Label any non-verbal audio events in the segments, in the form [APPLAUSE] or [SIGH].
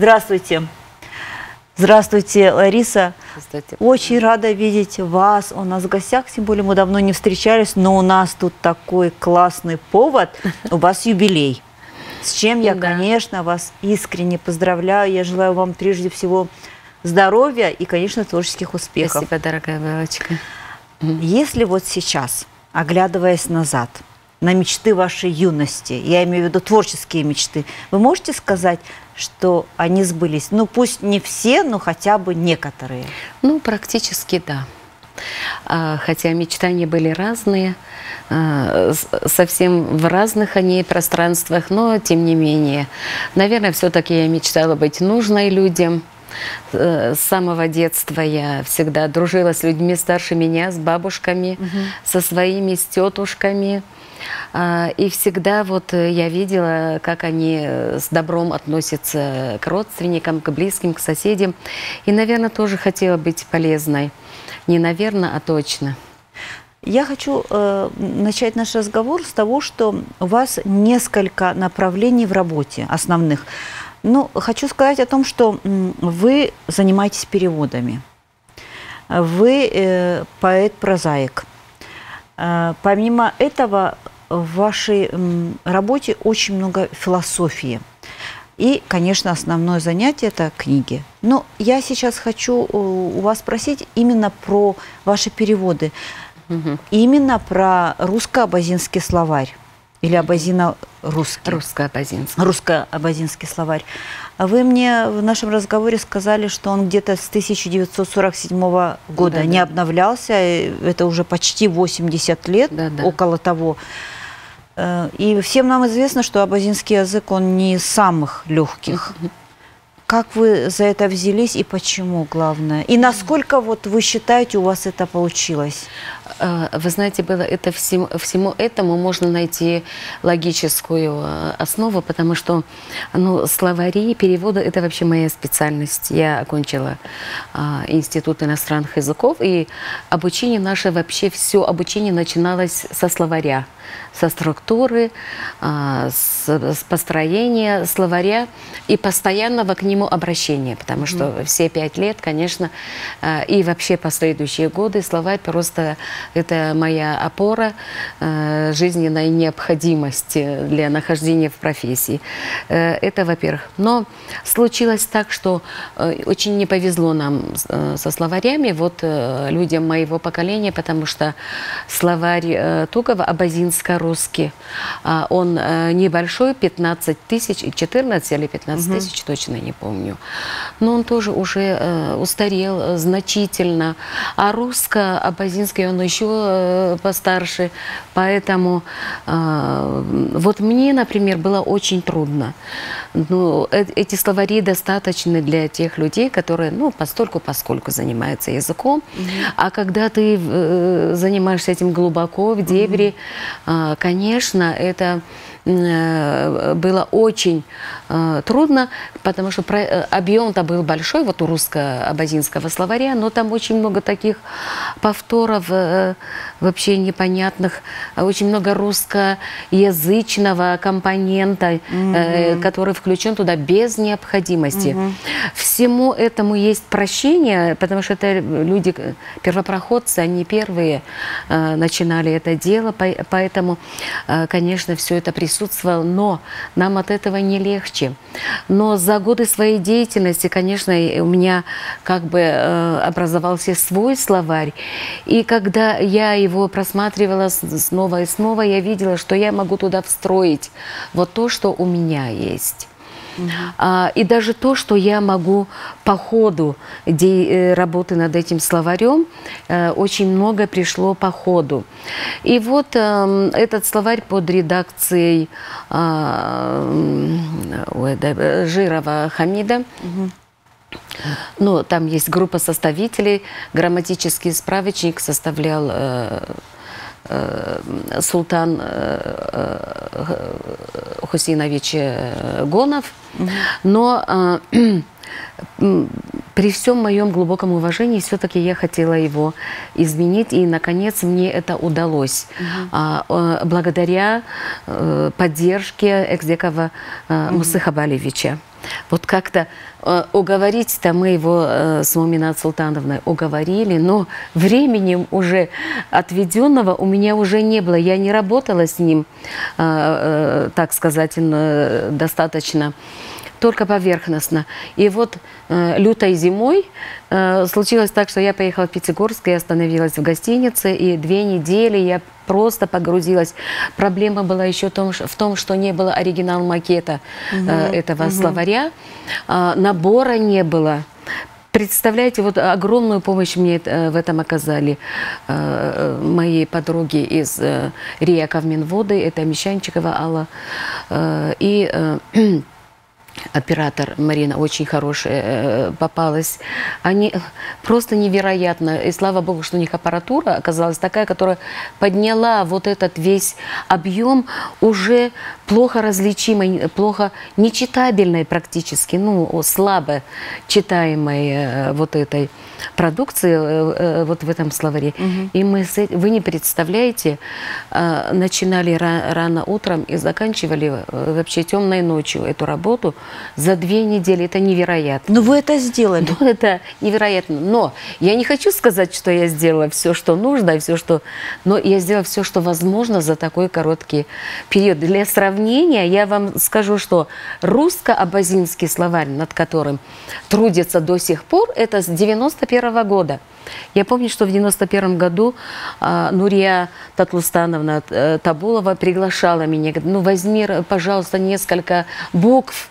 Здравствуйте. Здравствуйте, Лариса. Здравствуйте. Очень рада видеть вас у нас в гостях, тем более мы давно не встречались, но у нас тут такой классный повод, у вас юбилей. С чем я, Да. конечно, вас искренне поздравляю. Я желаю вам прежде всего здоровья и, конечно, творческих успехов. Спасибо, дорогая Белочка. Если вот сейчас, оглядываясь назад, на мечты вашей юности, я имею в виду творческие мечты, вы можете сказать, что они сбылись? Ну, пусть не все, но хотя бы некоторые. Ну, практически да. А, Хотя мечтания были разные, а, совсем в разных они пространствах, но тем не менее. Наверное, все-таки я мечтала быть нужной людям. Э, С самого детства я всегда дружила с людьми старше меня, с бабушками, со своими, с тетушками. А, И всегда вот э, я видела, как они э, с добром относятся к родственникам, к близким, к соседям. И, наверное, тоже хотела быть полезной. Не наверное, а точно. Я хочу э, начать наш разговор с того, что у вас несколько направлений в работе основных. Ну, хочу сказать о том, что вы занимаетесь переводами. Вы э, поэт-прозаик. Э, помимо этого, в вашей работе очень много философии. И, конечно, основное занятие – это книги. Но я сейчас хочу э, у вас спросить именно про ваши переводы. Именно про русско-абазинский словарь. Или абазино-русский. Русско-абазинская. Русско-абазинский словарь. А Вы мне в нашем разговоре сказали, что он где-то с 1947 года Да-да. не обновлялся. и Это уже почти 80 лет, Да-да. около того. И всем нам известно, что абазинский язык, он не из самых легких. Как вы за это взялись и почему, главное? И насколько вот вы считаете, у вас это получилось? Э, Вы знаете, было это всему, всему этому можно найти логическую э, основу, потому что ну, словари, переводы – это вообще моя специальность. Я окончила а, Институт иностранных языков, и обучение наше, вообще все обучение начиналось со словаря, со структуры, а, с, с построения словаря и постоянного к нему обращения, потому что все пять лет, конечно, а, и вообще последующие годы словарь просто это моя опора, э, жизненная необходимость для нахождения в профессии. Э, Это, во-первых. Но случилось так, что э, очень не повезло нам э, со словарями, вот людям моего поколения, потому что словарь Тугова абазинско-русский, а, он э, небольшой, 15 тысяч, 14 или 15 тысяч, точно не помню. Но он тоже уже э, устарел э, значительно. А русско-абазинский он еще постарше. Поэтому вот мне, например, было очень трудно. Ну, э- эти словари достаточны для тех людей, которые, ну, постольку, поскольку занимаются языком. А когда ты э, занимаешься этим глубоко, в дебри, э, конечно, это э, было очень э, трудно, потому что э, объем-то был большой, вот у русско-абазинского словаря, но там очень много таких повторов э, вообще непонятных, очень много русскоязычного компонента, э, который включен туда без необходимости. Всему этому есть прощение, потому что это люди, первопроходцы, они первые э, начинали это дело, по- поэтому, э, конечно, все это присутствовало, но нам от этого не легче. Но за годы своей деятельности, конечно, у меня как бы э, образовался свой словарь, и когда я его просматривала снова и снова, я видела, что я могу туда встроить вот то, что у меня есть. А, и даже то, что я могу по ходу де- э, работы над этим словарем, э, очень много пришло по ходу. И вот эм, этот словарь под редакцией а, м, ой, да, э, Жирова Хамида. Ну, там есть группа составителей. Грамматический справочник составлял э, Султан э, э, Хусейнович э, Гонов. Но э, [CLEARS THROAT] при всем моем глубоком уважении все-таки я хотела его изменить, и наконец мне это удалось. А, э, благодаря э, поддержке Экзекова э, Мусыха Балевича. Вот как-то э, уговорить-то мы его э, с Муминат Султановной уговорили, но времени уже отведенного у меня уже не было. Я не работала с ним, э, э, так сказать, э, достаточно только поверхностно. И вот э, лютой зимой э, случилось так, что я поехала в Пятигорск, я остановилась в гостинице, и две недели я просто погрузилась. Проблема была еще в том, в том что не было оригинал макета угу, э, этого угу. словаря, э, набора не было. Представляете, вот огромную помощь мне э, в этом оказали э, мои подруги из РИА Кавминводы, это Мещанчикова Алла и [CLEARS THROAT] оператор Марина очень хорошая э, попалась. Они просто невероятно. И слава богу, что у них аппаратура оказалась такая, которая подняла вот этот весь объем уже плохо различимой, плохо нечитабельной практически, ну, слабо читаемой э, вот этой продукции э, вот в этом словаре. Угу. И мы, вы не представляете, начинали рано утром и заканчивали вообще темной ночью эту работу за две недели. Это невероятно. Но вы это сделали. [LAUGHS] Ну, это невероятно. Но я не хочу сказать, что я сделала все, что нужно, и все, что... Но я сделала все, что возможно за такой короткий период. Для сравнения я вам скажу, что русско-абазинский словарь, над которым трудится до сих пор, это с 91 -го года. Я помню, что в 91 году э, Нурия Татлустановна э, Табулова приглашала меня, говорит, ну возьми, пожалуйста, несколько букв,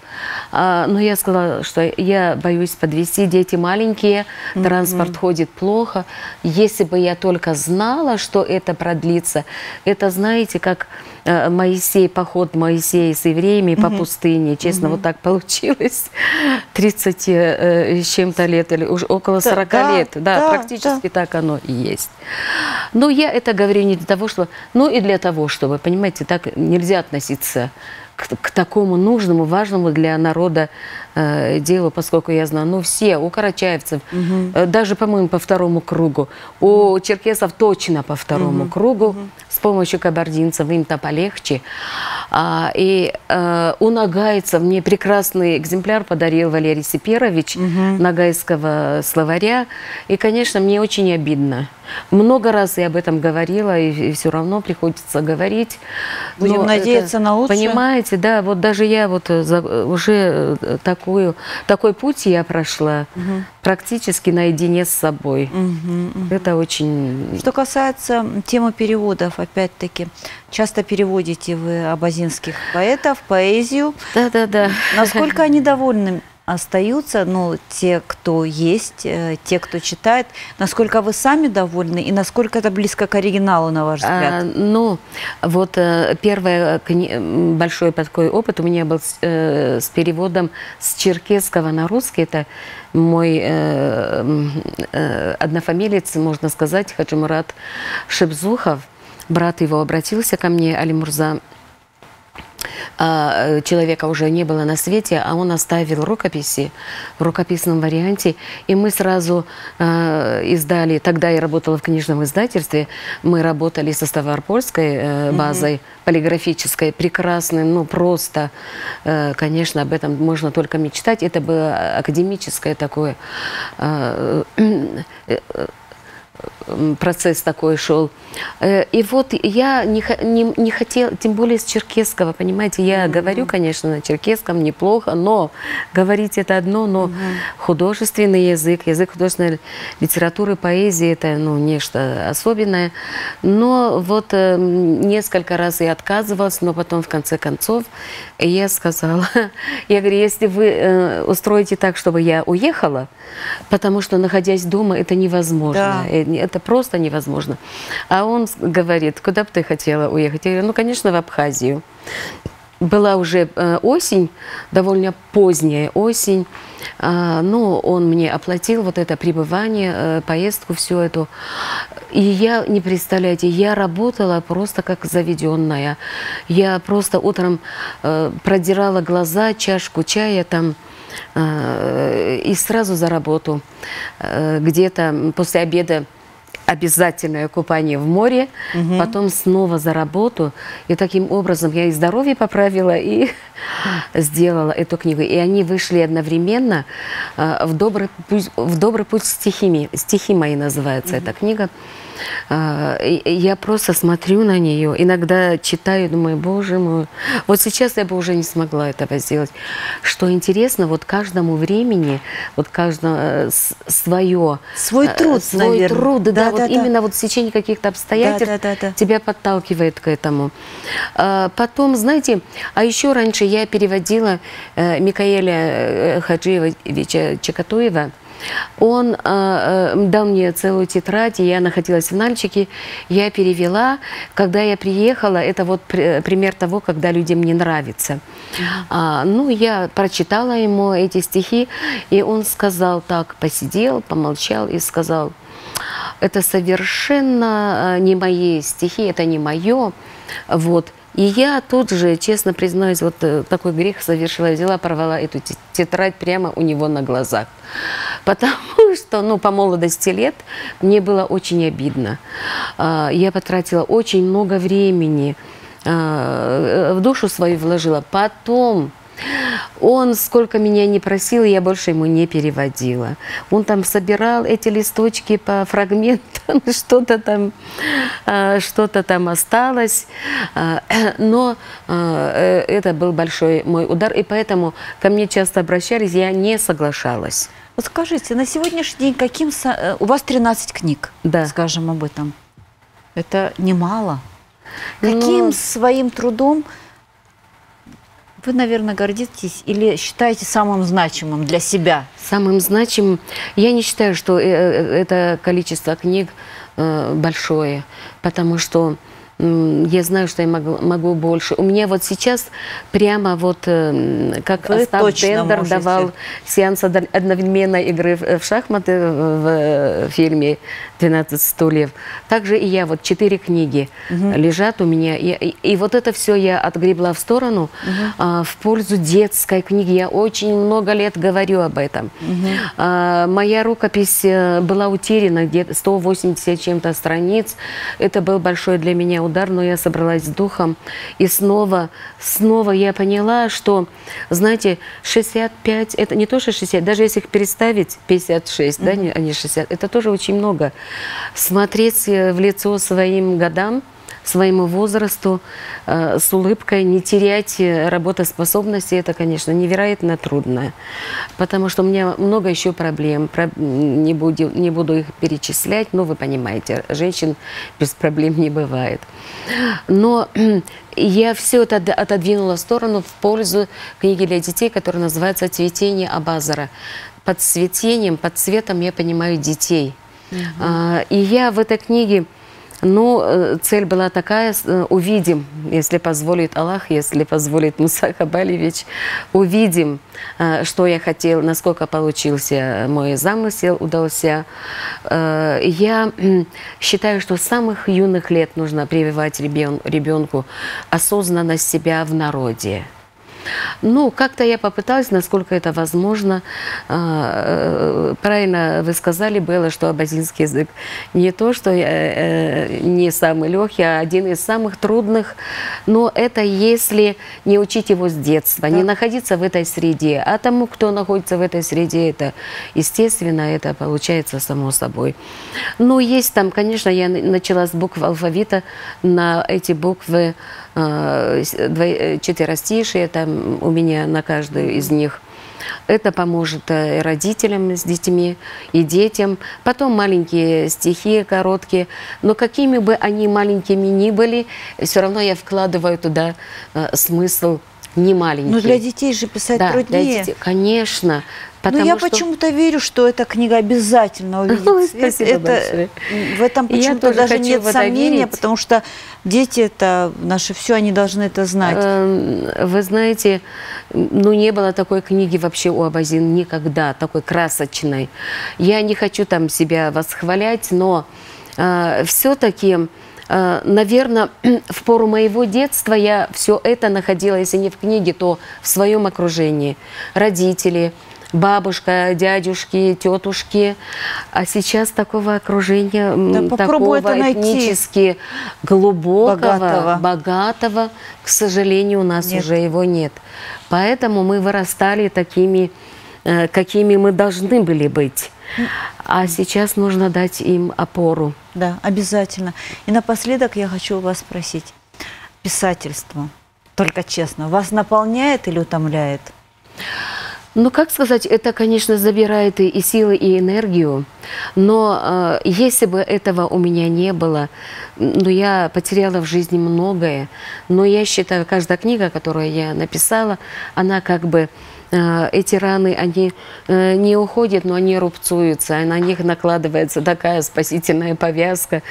но я сказала, что я боюсь подвести, дети маленькие, транспорт mm-hmm. ходит плохо. Если бы я только знала, что это продлится, это, знаете, как э, Моисей, поход Моисея с евреями по пустыне. Честно, mm-hmm. вот так получилось. [LAUGHS] 30 э, с чем-то лет, или уже около 40 да, лет. Да, да практически да. так оно и есть. Но я это говорю не для того, чтобы... Ну и для того, чтобы, понимаете, так нельзя относиться к, такому нужному, важному для народа э, делу, поскольку я знаю, ну все, у карачаевцев, угу. э, даже, по-моему, по второму кругу, у черкесов точно по второму угу. кругу, угу. с помощью кабардинцев им-то полегче. А, и э, у нагайцев мне прекрасный экземпляр подарил Валерий Сиперович угу. нагайского словаря, и, конечно, мне очень обидно. Много раз я об этом говорила, и, и все равно приходится говорить. Будем надеяться это, на лучшее. Понимаете, да, вот даже я вот э, за, уже э, такую, такой путь я прошла угу. практически наедине с собой. Угу, угу. Это очень... Что касается темы переводов, опять-таки, часто переводите вы абазинских поэтов, поэзию. Да-да-да. Насколько они довольны остаются, ну, те, кто есть, э, те, кто читает. Насколько вы сами довольны и насколько это близко к оригиналу, на ваш взгляд? А, ну, вот э, первый большой такой опыт у меня был с, э, с переводом с черкесского на русский. Это мой э, э, однофамилец, можно сказать, Хаджимурат Шебзухов. Брат его обратился ко мне, Али Мурза, а, человека уже не было на свете, а он оставил рукописи в рукописном варианте, и мы сразу э, издали, тогда я работала в книжном издательстве, мы работали со Ставропольской э, базой угу. полиграфической, прекрасной, ну просто, э, конечно, об этом можно только мечтать, это было академическое такое э, э, процесс такой шел. Э, и вот я не, не, не хотела, тем более с черкесского, понимаете, я mm-hmm. говорю, конечно, на черкесском неплохо, но говорить это одно, но mm-hmm. художественный язык, язык художественной литературы, поэзии, это ну, нечто особенное. Но вот э, несколько раз я отказывалась, но потом в конце концов я сказала, [LAUGHS] я говорю, если вы э, устроите так, чтобы я уехала, потому что находясь дома, это невозможно. Да это просто невозможно. А он говорит, куда бы ты хотела уехать? Я говорю, ну, конечно, в Абхазию. Была уже э, осень, довольно поздняя осень, а, но он мне оплатил вот это пребывание, э, поездку всю эту. И я, не представляете, я работала просто как заведенная. Я просто утром э, продирала глаза, чашку чая там, и сразу за работу. Где-то после обеда обязательное купание в море, угу. потом снова за работу. И таким образом я и здоровье поправила, и [LAUGHS] сделала эту книгу. И они вышли одновременно э, в «Добрый путь, в добрый путь стихи, стихи мои называется угу. эта книга. А, я просто смотрю на нее, иногда читаю, думаю, боже мой, вот сейчас я бы уже не смогла этого сделать. Что интересно, вот каждому времени, вот каждому э, свое. Свой э, труд, Свой наверное. труд, да, да, вот да, именно вот в течение каких-то обстоятельств да, да, да, да. тебя подталкивает к этому. А, потом, знаете, а еще раньше я переводила э, Микаэля Хаджиевича Чекатуева, он э, э, дал мне целую тетрадь, и я находилась в Нальчике. Я перевела. Когда я приехала, это вот пример того, когда людям не нравится. А, ну, я прочитала ему эти стихи, и он сказал так, посидел, помолчал и сказал, это совершенно э, не мои стихи, это не мое. Вот. И я тут же, честно признаюсь, вот э, такой грех совершила, взяла, порвала эту тетрадь прямо у него на глазах. Потому [LAUGHS] что, ну, по молодости лет мне было очень обидно. А, я потратила очень много времени, а, в душу свою вложила. Потом он, сколько меня не просил, я больше ему не переводила. Он там собирал эти листочки по фрагментам, [LAUGHS] что-то там, а, что-то там осталось. [CLEARS THROAT] Но э, это был большой мой удар, и поэтому ко мне часто обращались, я не соглашалась. Вот скажите, на сегодняшний день каким... Э, у вас 13 книг, да. скажем об этом. Это немало. Каким Но... своим трудом вы, наверное, гордитесь или считаете самым значимым для себя? Самым значимым? Я не считаю, что э, э, это количество книг большое, потому что я знаю, что я могу, могу больше. У меня вот сейчас прямо вот, как Вы Остап Бендер давал сеанс одновременной игры в шахматы в фильме «12 стульев». Также и я, вот четыре книги угу. лежат у меня. И, и, и вот это все я отгребла в сторону угу. а, в пользу детской книги. Я очень много лет говорю об этом. Угу. А, моя рукопись э, была утеряна, где-то 180 чем-то страниц. Это был большой для меня удар, но я собралась с духом. И снова, снова я поняла, что, знаете, 65, это не то, что 60, даже если их переставить, 56, угу. да, а не 60, это тоже очень много смотреть э, в лицо своим годам, своему возрасту э, с улыбкой, не терять э, работоспособности, это, конечно, невероятно трудно. Потому что у меня много еще проблем, про, не, буду, не буду их перечислять, но вы понимаете, женщин без проблем не бывает. Но я все это отодвинула в сторону в пользу книги для детей, которая называется «Цветение Абазара». Под цветением, под цветом я понимаю детей – а, и я в этой книге, ну, э, цель была такая, э, увидим, если позволит Аллах, если позволит Муса Хабалевич, увидим, э, что я хотел, насколько получился мой замысел, удался. Я считаю, что с самых юных лет нужно прививать ребенку осознанность себя в народе. Ну, как-то я попыталась, насколько это возможно. А, э, правильно вы сказали, было, что абазинский язык не то, что э, э, не самый легкий, а один из самых трудных. Но это если не учить его с детства, да. не находиться в этой среде. А тому, кто находится в этой среде, это естественно, это получается само собой. Но есть там, конечно, я начала с букв алфавита, на эти буквы э, четверостишие там у меня на каждую из них. Это поможет э, и родителям с детьми, и детям. Потом маленькие стихи, короткие. Но какими бы они маленькими ни были, все равно я вкладываю туда смысл не маленький. Но для детей же писать да, труднее. Для детей, конечно. Но я что... почему-то верю, что эта книга обязательно увидит [LAUGHS] Ой, свет. Это, в этом почему-то даже нет сомнения, верить. потому что дети это наше все, они должны это знать. Эм, вы знаете, ну не было такой книги вообще у Абазин никогда, такой красочной. Я не хочу там себя восхвалять, но э, все-таки э, наверное, [CLEARS THROAT] в пору моего детства я все это находила, если не в книге, то в своем окружении. Родители, бабушка, дядюшки, тетушки. А сейчас такого окружения, Да такого это найти. этнически глубокого, Богатого. богатого, к сожалению, у нас Нет. уже его нет. Поэтому мы вырастали такими, э, какими мы должны были быть. А сейчас нужно дать им опору. Да, обязательно. И напоследок я хочу у вас спросить. Писательство, только честно, вас наполняет или утомляет? Ну, как сказать, это, конечно, забирает и, силы, и энергию, но э, если бы этого у меня не было, ну, я потеряла в жизни многое, но я считаю, каждая книга, которую я написала, она как бы, э, эти раны, они э, не уходят, но они рубцуются, и на них накладывается такая спасительная повязка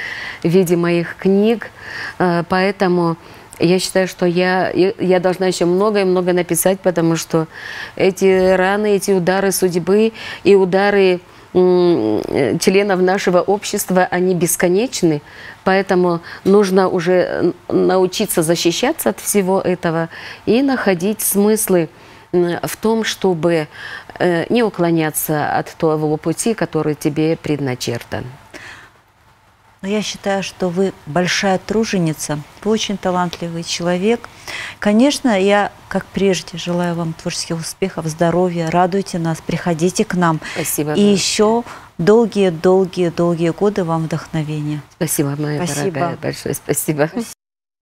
в виде моих книг, Э, поэтому... Я считаю, что я, я должна еще много и много написать, потому что эти раны, эти удары судьбы и удары членов нашего общества, они бесконечны, поэтому нужно уже научиться защищаться от всего этого и находить смыслы в том, чтобы э, не уклоняться от того пути, который тебе предначертан. Но я считаю, что вы большая труженица, вы очень талантливый человек. Конечно, я, как прежде, желаю вам творческих успехов, здоровья, радуйте нас, приходите к нам. Спасибо. И еще долгие-долгие-долгие годы вам вдохновения. Спасибо, моя Спасибо. дорогая, большое спасибо.